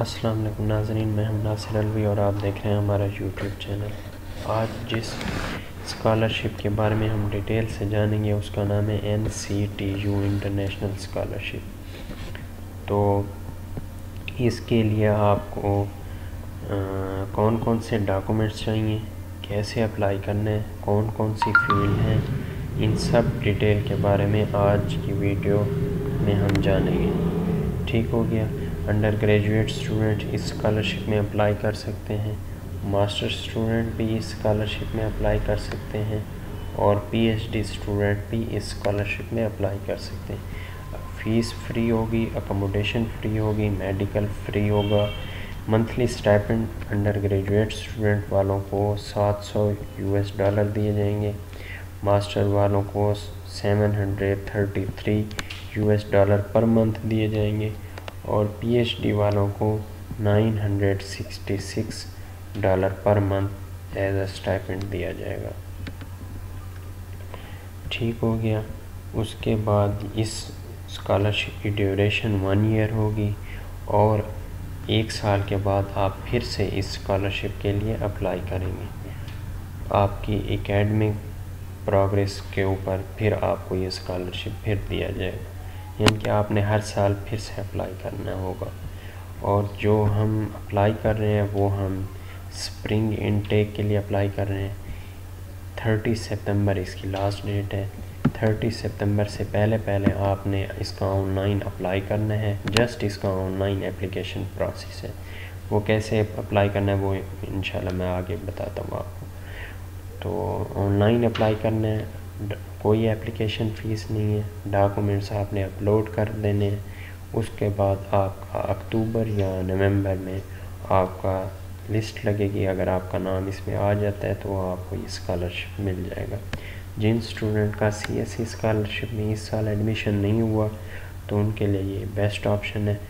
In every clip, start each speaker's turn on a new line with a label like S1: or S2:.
S1: अस्सलाम वालेकुम नाजरीन मैं हम नासिर अलवी और आप देख रहे हैं हमारा यूट्यूब चैनल आज जिस स्कॉलरशिप के बारे में हम डिटेल से जानेंगे उसका नाम है N C T U international scholarship तो इसके लिए आपको आ, कौन कौन से डॉक्यूमेंट्स चाहिए कैसे अप्लाई करना है कौन कौन सी फ़ील्ड हैं इन सब डिटेल के बारे में आज की वीडियो में हम जानेंगे। ठीक हो गया? अंडर ग्रेजुएट स्टूडेंट इस स्कॉलरशिप में अप्लाई कर सकते हैं। मास्टर स्टूडेंट भी इस स्कॉलरशिप में अप्लाई कर सकते हैं और पीएचडी स्टूडेंट भी इस स्कॉलरशिप में अप्लाई कर सकते हैं। फ़ीस फ्री होगी अकोमोडेशन फ्री होगी मेडिकल फ्री होगा। Monthly stipend undergraduate student वालों को 700 यूएस डॉलर दिए जाएँगे। मास्टर वालों को 733 यूएस डॉलर पर मंथ दिए जाएँगे। और पीएचडी वालों को 966 dollar per month as a stipend दिया जाएगा। ठीक हो गया। उसके बाद इस स्कॉलरशिप की ड्यूरेशन वन ईयर होगी और एक साल के बाद आप फिर से इस स्कॉलरशिप के लिए अप्लाई करेंगे। आपकी एकेडमिक प्रोग्रेस के ऊपर फिर आपको ये स्कॉलरशिप फिर दिया जाएगा। यानी कि आपने हर साल फिर से अप्लाई करना होगा। और जो हम अप्लाई कर रहे हैं, वो हम स्प्रिंग इनटेक के लिए अप्लाई कर रहे हैं। थर्टी सितंबर इसकी लास्ट डेट है। थर्टी सितंबर से पहले पहले आपने इसका ऑनलाइन अप्लाई करना है। जस्ट इसका ऑनलाइन एप्लीकेशन प्रोसेस है। वो कैसे अप्लाई करना है, वो इंशाल्लाह मैं आगे बताता हूँ आपको। तो ऑनलाइन अप्लाई करना है। कोई एप्लीकेशन फ़ीस नहीं है डॉक्यूमेंट्स आपने अपलोड कर देने हैं, उसके बाद आपका अक्टूबर या नवंबर में आपका लिस्ट लगेगी, अगर आपका नाम इसमें आ जाता है तो आपको ये स्कॉलरशिप मिल जाएगा। जिन स्टूडेंट का सी एस सी स्कॉलरशिप में इस साल एडमिशन नहीं हुआ तो उनके लिए ये बेस्ट ऑप्शन है।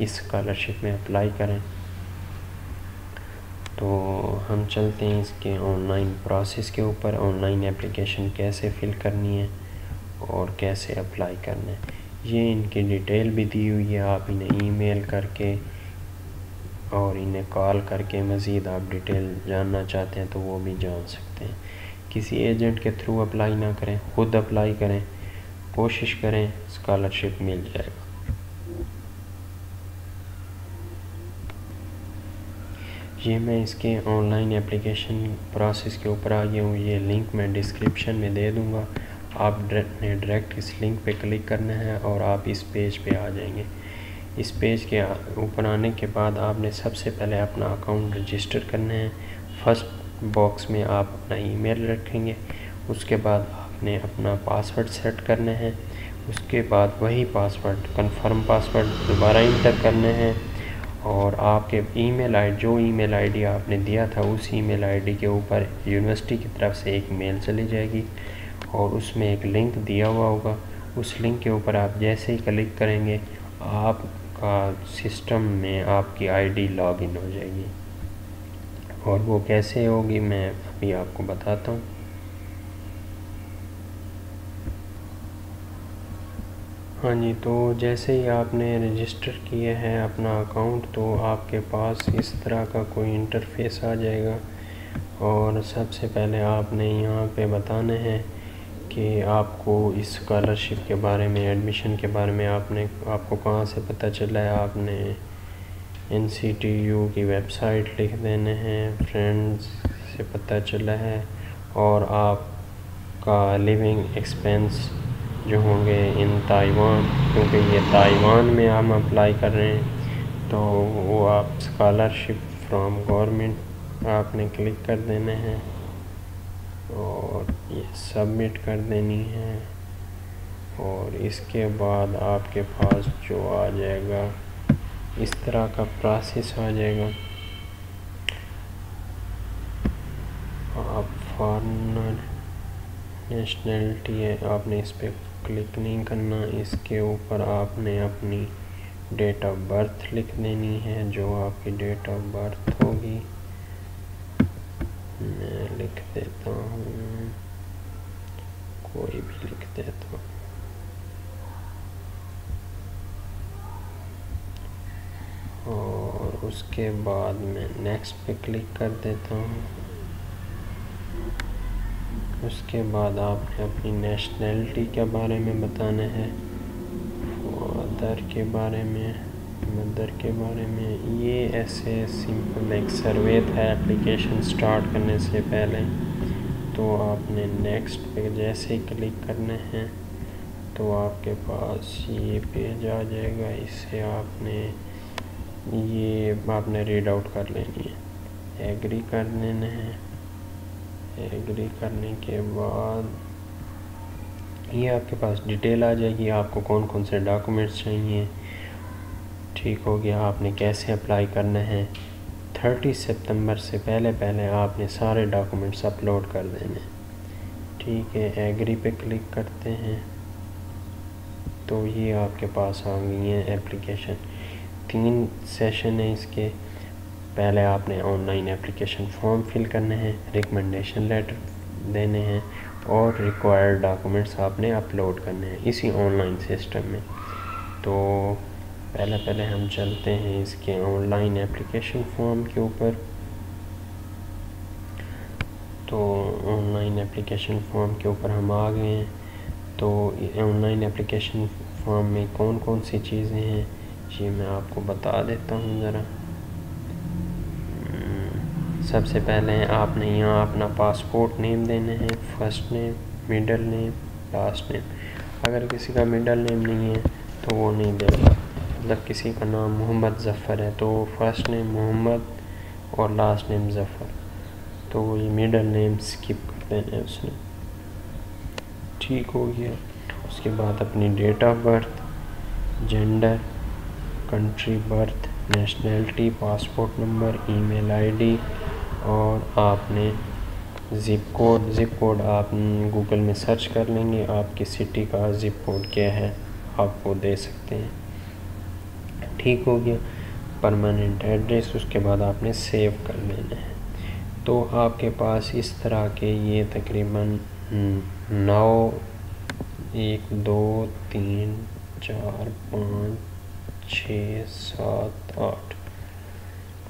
S1: इस स्कॉलरशिप में अप्लाई करें। तो हम चलते हैं इसके ऑनलाइन प्रोसेस के ऊपर ऑनलाइन एप्लीकेशन कैसे फ़िल करनी है और कैसे अप्लाई करना है। ये इनकी डिटेल भी दी हुई है, आप इन्हें ईमेल करके और इन्हें कॉल करके मज़ीद आप डिटेल जानना चाहते हैं तो वो भी जान सकते हैं। किसी एजेंट के थ्रू अप्लाई ना करें, ख़ुद अप्लाई करें, कोशिश करें स्कॉलरशिप मिल जाएगा। ये मैं इसके ऑनलाइन एप्लीकेशन प्रोसेस के ऊपर आ गया हूँ। ये लिंक मैं डिस्क्रिप्शन में दे दूँगा। आप ने डायरेक्ट इस लिंक पे क्लिक करना है और आप इस पेज पे आ जाएँगे। इस पेज के ऊपर आने के बाद आपने सबसे पहले अपना अकाउंट रजिस्टर करना है। फ़र्स्ट बॉक्स में आप अपना ईमेल रखेंगे। उसके बाद आपने अपना पासवर्ड सेट करना है। उसके बाद वही पासवर्ड कंफर्म पासवर्ड दोबारा इंटर करना है। और आपके ईमेल आई जो ईमेल आईडी आपने दिया था, उस ईमेल आईडी के ऊपर यूनिवर्सिटी की तरफ़ से एक मेल चली जाएगी और उसमें एक लिंक दिया हुआ होगा। उस लिंक के ऊपर आप जैसे ही क्लिक करेंगे, आपका सिस्टम में आपकी आईडी लॉगिन हो जाएगी। और वो कैसे होगी, मैं अभी आपको बताता हूँ। हाँ जी तो जैसे ही आपने रजिस्टर किया है अपना अकाउंट तो आपके पास इस तरह का कोई इंटरफेस आ जाएगा। और सबसे पहले आपने यहाँ पे बताना है कि आपको इस स्कॉलरशिप के बारे में एडमिशन के बारे में आपने, आपको कहाँ से पता चला है? आपने एन सी टी यू की वेबसाइट लिख देने हैं फ्रेंड्स से पता चला है, और आपका लिविंग एक्सपेंस जो होंगे इन ताइवान, क्योंकि ये ताइवान में हम अप्लाई कर रहे हैं तो वो आप स्कॉलरशिप फ्रॉम गवर्नमेंट आपने क्लिक कर देने हैं और ये सबमिट कर देनी है और इसके बाद आपके पास जो आ जाएगा, इस तरह का प्रोसेस आ जाएगा। आप फॉरनर नेशनलिटी है, आपने इस पर क्लिक नहीं करना, इसके ऊपर आपने अपनी डेट ऑफ़ बर्थ लिख देनी है, जो आपकी डेट ऑफ़ बर्थ होगी। मैं लिख देता हूँ, कोई भी लिख देता हूँ। और उसके बाद मैं नेक्स्ट पे क्लिक कर देता हूँ। उसके बाद आपने अपनी नेशनैलिटी के बारे में बताना है। फादर के बारे में मदर के बारे में, ये ऐसे सिंपल एक सर्वे था एप्लीकेशन स्टार्ट करने से पहले। तो आपने नेक्स्ट पे जैसे ही क्लिक करने हैं तो आपके पास ये पेज आ जाएगा। इससे आपने, ये आपने रीड आउट कर लेनी है। एग्री कर लेना है। एग्री करने के बाद। ये आपके पास डिटेल आ जाएगी, आपको कौन कौन से डॉक्यूमेंट्स चाहिए, ठीक हो गया, आपने कैसे अप्लाई करना है। थर्टी सितंबर से पहले पहले आपने सारे डॉक्यूमेंट्स अपलोड कर देने। ठीक है एग्री पे क्लिक करते हैं। तो ये आपके पास आ गई है एप्लीकेशन तीन सेशन है इसके। पहले आपने ऑनलाइन एप्लीकेशन फॉर्म फिल करने हैं रिकमेंडेशन लेटर देने हैं और रिक्वायर्ड डॉक्यूमेंट्स आपने अपलोड करने हैं इसी ऑनलाइन सिस्टम में। तो पहले पहले हम चलते हैं इसके ऑनलाइन एप्लीकेशन फॉर्म के ऊपर। तो ऑनलाइन एप्लीकेशन फॉर्म के ऊपर हम आ गए हैं। तो ऑनलाइन एप्लीकेशन फॉर्म में कौन कौन सी चीज़ें हैं, ये मैं आपको बता देता हूँ ज़रा। सबसे पहले आपने यहाँ अपना पासपोर्ट नेम देने हैं first name middle name last name अगर किसी का मिडल नेम नहीं है तो वो नहीं देगा। मतलब किसी का नाम मोहम्मद ज़फ़र है तो फ़र्स्ट नेम मोहम्मद और लास्ट नेम ज़फ़र। तो ये मिडल नेम स्किप कर देना उसने। ठीक हो गया। उसके बाद अपनी date of birth gender country birth nationality passport number email ID और आपने ज़िप कोड ज़िप कोड आप गूगल में सर्च कर लेंगे, आपकी सिटी का ज़िप कोड क्या है आप वो दे सकते हैं। ठीक हो गया परमानेंट एड्रेस उसके बाद आपने सेव कर लेना है। तो आपके पास इस तरह के ये तकरीबन नौ, एक, दो, तीन, चार, पाँच, छः, सात, आठ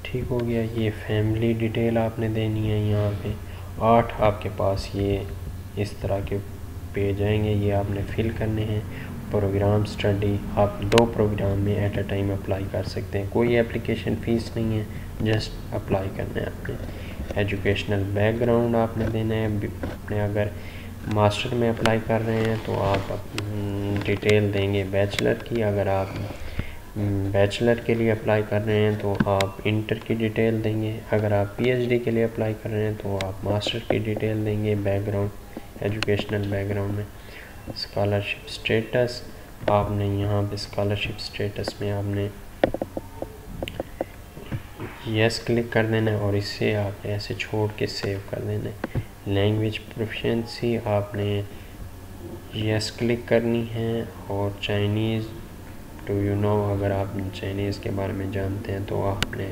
S1: ठीक हो गया, ये फैमिली डिटेल आपने देनी है यहाँ पे। आठ आपके पास ये, इस तरह के पेज आएँगे, ये आपने फिल करने हैं। प्रोग्राम स्टडी आप दो प्रोग्राम में एट अ टाइम अप्लाई कर सकते हैं। कोई एप्लीकेशन फ़ीस नहीं है जस्ट अप्लाई करना है आपने। एजुकेशनल बैकग्राउंड आपने देना है। अपने अगर मास्टर में अप्लाई कर रहे हैं तो आप डिटेल देंगे। बैचलर की अगर आप बैचलर के लिए अप्लाई कर रहे हैं तो आप इंटर की डिटेल देंगे। अगर आप पीएचडी के लिए अप्लाई कर रहे हैं तो आप मास्टर की डिटेल देंगे बैकग्राउंड एजुकेशनल बैकग्राउंड में। स्कॉलरशिप स्टेटस आपने यहाँ पे स्कॉलरशिप स्टेटस में आपने यस क्लिक कर देना है और इससे आप ऐसे छोड़ के सेव कर देना। है लैंग्वेज प्रोफिशेंसी आपने यस क्लिक करनी है और चाइनीज़ टू यू नो अगर आप चाइनीज़ के बारे में जानते हैं तो आपने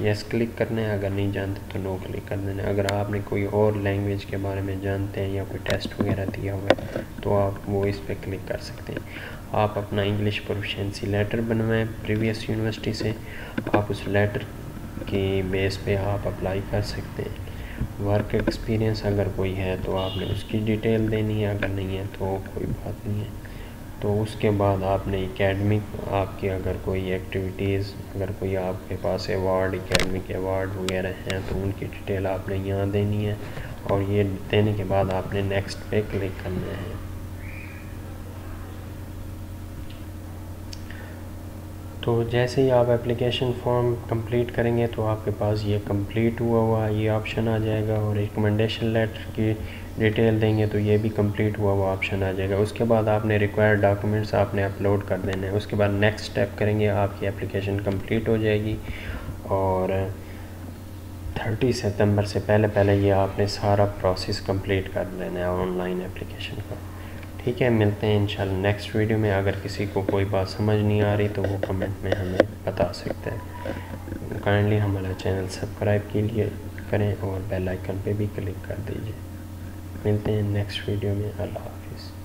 S1: यस क्लिक करना है, अगर नहीं जानते तो नो क्लिक कर देना है। अगर आपने कोई और लैंग्वेज के बारे में जानते हैं या कोई टेस्ट वगैरह दिया हुआ है तो आप वो इस पर क्लिक कर सकते हैं। आप अपना इंग्लिश प्रोफिशेंसी लेटर बनवाएँ प्रीवियस यूनिवर्सिटी से। आप उस लेटर की बेस पे आप अप्लाई कर सकते हैं। वर्क एक्सपीरियंस अगर कोई है तो आपने उसकी डिटेल देनी है, अगर नहीं है तो कोई बात नहीं है। तो उसके बाद आपने एकेडमिक आपकी अगर कोई एक्टिविटीज़ अगर कोई आपके पास अवार्ड एकेडमिक अवार्ड वगैरह हैं तो उनकी डिटेल आपने यहाँ देनी है और ये देने के बाद आपने नेक्स्ट पे क्लिक करना है। तो जैसे ही आप एप्लीकेशन फॉर्म कंप्लीट करेंगे तो आपके पास ये कंप्लीट हुआ हुआ, ये ऑप्शन आ जाएगा और रिकमेंडेशन लेटर की डिटेल देंगे तो ये भी कंप्लीट हुआ हुआ ऑप्शन आ जाएगा। उसके बाद आपने रिक्वायर्ड डॉक्यूमेंट्स आपने अपलोड कर देने हैं। उसके बाद नेक्स्ट स्टेप करेंगे, आपकी एप्लीकेशन कंप्लीट हो जाएगी। और थर्टी सितंबर से पहले पहले ये आपने सारा प्रोसेस कंप्लीट कर लेना है ऑनलाइन एप्लीकेशन का। ठीक है, मिलते हैं इंशाल्लाह नेक्स्ट वीडियो में। अगर किसी को कोई बात समझ नहीं आ रही तो वो कमेंट में हमें बता सकते हैं। काइंडली हमारा चैनल सब्सक्राइब के लिए करें और बेल आइकन पे भी क्लिक कर दीजिए। मिलते हैं नेक्स्ट वीडियो में अल्लाह हाफिज़